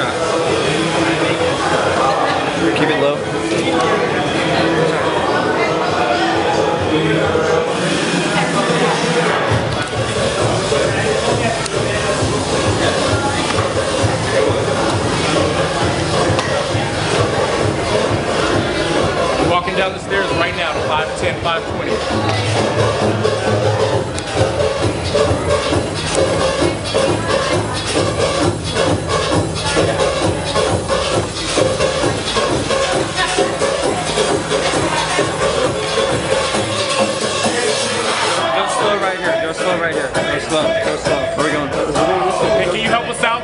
shot. Keep it low. Walking down the stairs right now, 5'10", 5'20". Here. Go slow right here. Go slow. Go slow. Where we going? Hey, can you help us out?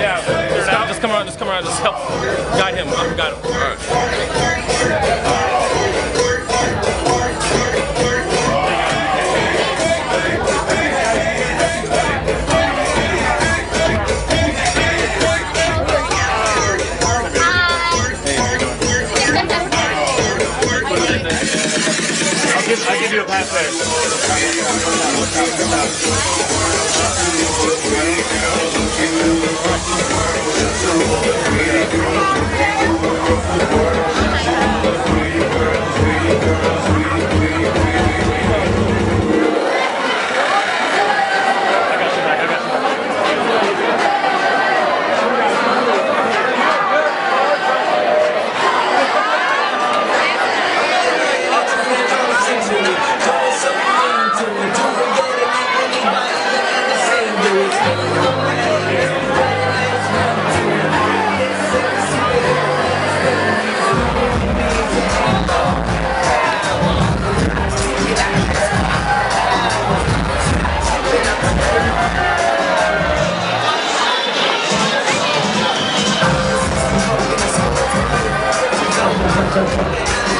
Yeah, just come, just come around, just come around, just help guide him. Got him. All right. I'll give, you a pass there. Tchau, tchau.